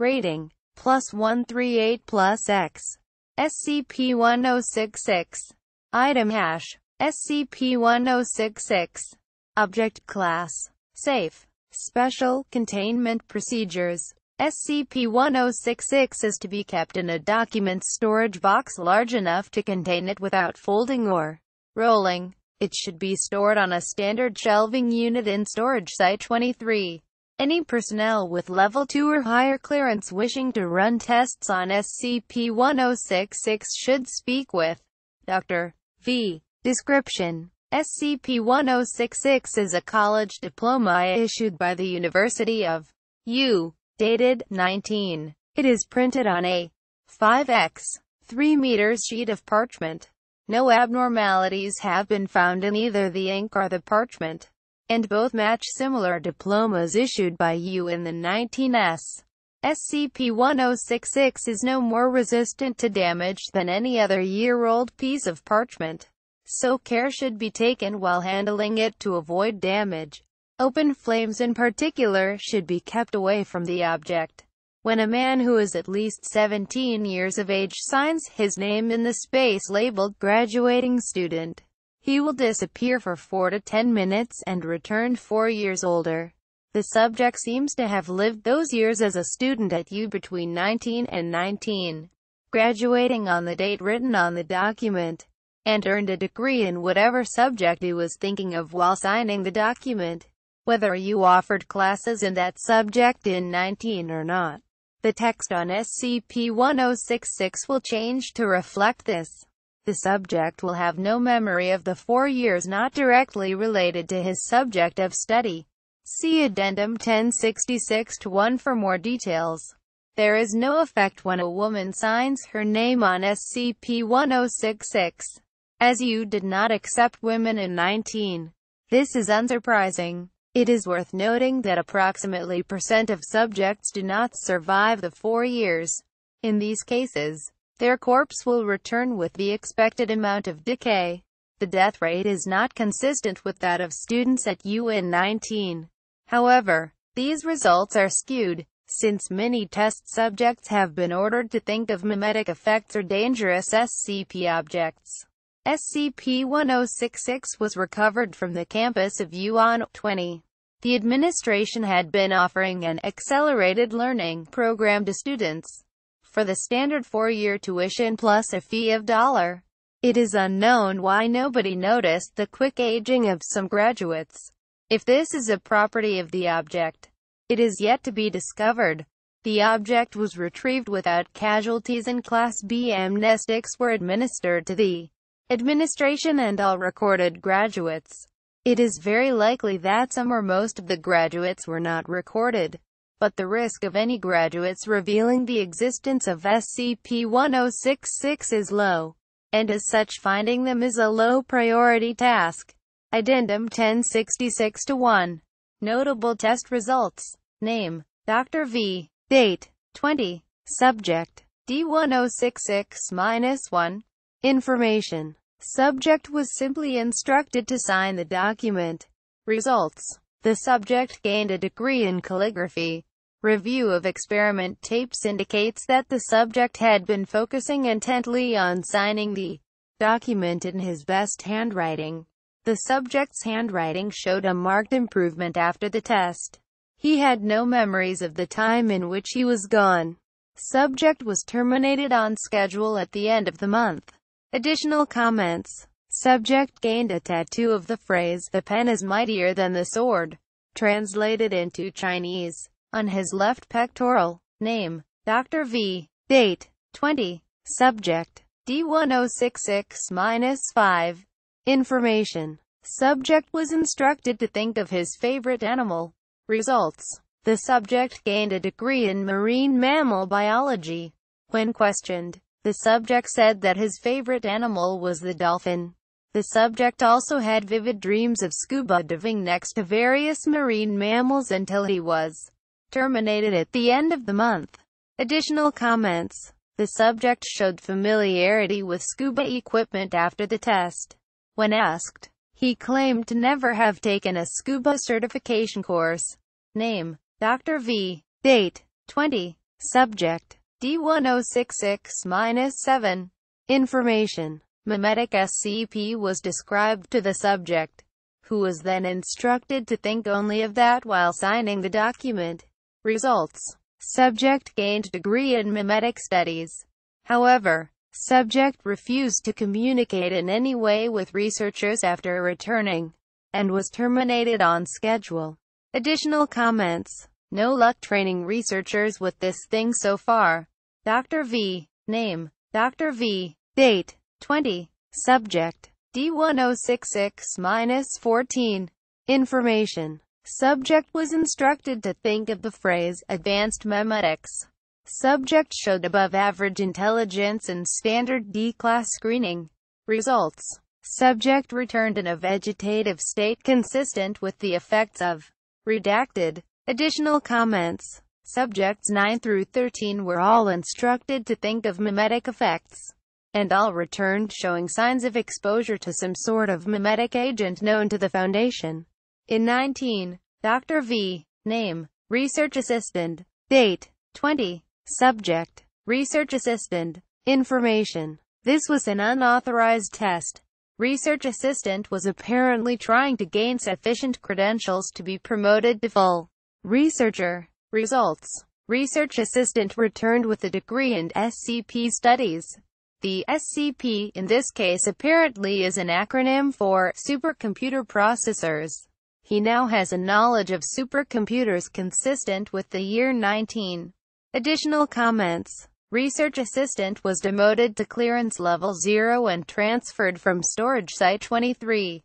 Rating. Plus 138 plus X. SCP-1066. Item hash. SCP-1066. Object Class. Safe. Special Containment Procedures. SCP-1066 is to be kept in a document storage box large enough to contain it without folding or rolling. It should be stored on a standard shelving unit in Storage Site 23. Any personnel with Level 2 or higher clearance wishing to run tests on SCP-1066 should speak with Dr. V. Description SCP-1066 is a college diploma issued by the University of U. Dated 19. It is printed on a 5x 3 meters sheet of parchment. No abnormalities have been found in either the ink or the parchment, and both match similar diplomas issued by you in the 19s. SCP-1066 is no more resistant to damage than any other year-old piece of parchment, so care should be taken while handling it to avoid damage. Open flames in particular should be kept away from the object. When a man who is at least 17 years of age signs his name in the space labeled graduating student, he will disappear for 4 to 10 minutes and return 4 years older. The subject seems to have lived those years as a student at U between 19 and 19, graduating on the date written on the document, and earned a degree in whatever subject he was thinking of while signing the document. Whether you offered classes in that subject in 19 or not. The text on SCP-1066 will change to reflect this. The subject will have no memory of the four years not directly related to his subject of study. See Addendum 1066-1 for more details. There is no effect when a woman signs her name on SCP-1066, as you did not accept women in 19. This is unsurprising. It is worth noting that approximately percent of subjects do not survive the four years. In these cases, their corpse will return with the expected amount of decay. The death rate is not consistent with that of students at UN 19. However, these results are skewed, since many test subjects have been ordered to think of memetic effects or dangerous SCP objects. SCP-1066 was recovered from the campus of UON 20. The administration had been offering an accelerated learning program to students for the standard four-year tuition plus a fee of dollar. It is unknown why nobody noticed the quick aging of some graduates. If this is a property of the object, it is yet to be discovered. The object was retrieved without casualties and Class B amnestics were administered to the administration and all recorded graduates. It is very likely that some or most of the graduates were not recorded, but the risk of any graduates revealing the existence of SCP-1066 is low, and as such finding them is a low-priority task. Addendum 1066-1 Notable test results Name Dr. V Date 20 Subject D1066-1 Information Subject was simply instructed to sign the document. Results. The subject gained a degree in calligraphy. Review of experiment tapes indicates that the subject had been focusing intently on signing the document in his best handwriting. The subject's handwriting showed a marked improvement after the test. He had no memories of the time in which he was gone. Subject was terminated on schedule at the end of the month. Additional comments. Subject gained a tattoo of the phrase, the pen is mightier than the sword, translated into Chinese, on his left pectoral. Name, Dr. V. Date, 20. Subject, D1066-5. Information. Subject was instructed to think of his favorite animal. Results. The subject gained a degree in marine mammal biology. When questioned, the subject said that his favorite animal was the dolphin. The subject also had vivid dreams of scuba diving next to various marine mammals until he was terminated at the end of the month. Additional comments. The subject showed familiarity with scuba equipment after the test. When asked, he claimed to never have taken a scuba certification course. Name, Dr. V. Date, 20. Subject. D1066-7. Information. Memetic SCP was described to the subject, who was then instructed to think only of that while signing the document. Results. Subject gained degree in memetic studies. However, subject refused to communicate in any way with researchers after returning, and was terminated on schedule. Additional comments. No luck training researchers with this thing so far. Dr. V. Name. Dr. V. Date. 20. Subject. D1066-14. Information. Subject was instructed to think of the phrase, advanced memetics. Subject showed above-average intelligence and standard D-class screening. Results. Subject returned in a vegetative state consistent with the effects of redacted. Additional comments. Subjects 9 through 13 were all instructed to think of memetic effects, and all returned showing signs of exposure to some sort of memetic agent known to the Foundation. In 19, Dr. V. Name. Research Assistant. Date. 20. Subject. Research Assistant. Information. This was an unauthorized test. Research Assistant was apparently trying to gain sufficient credentials to be promoted to full researcher. Results. Research Assistant returned with a degree in SCP Studies. The SCP, in this case apparently is an acronym for Supercomputer Processors. He now has a knowledge of supercomputers consistent with the year 19. Additional comments. Research Assistant was demoted to Clearance Level 0 and transferred from Storage Site 23.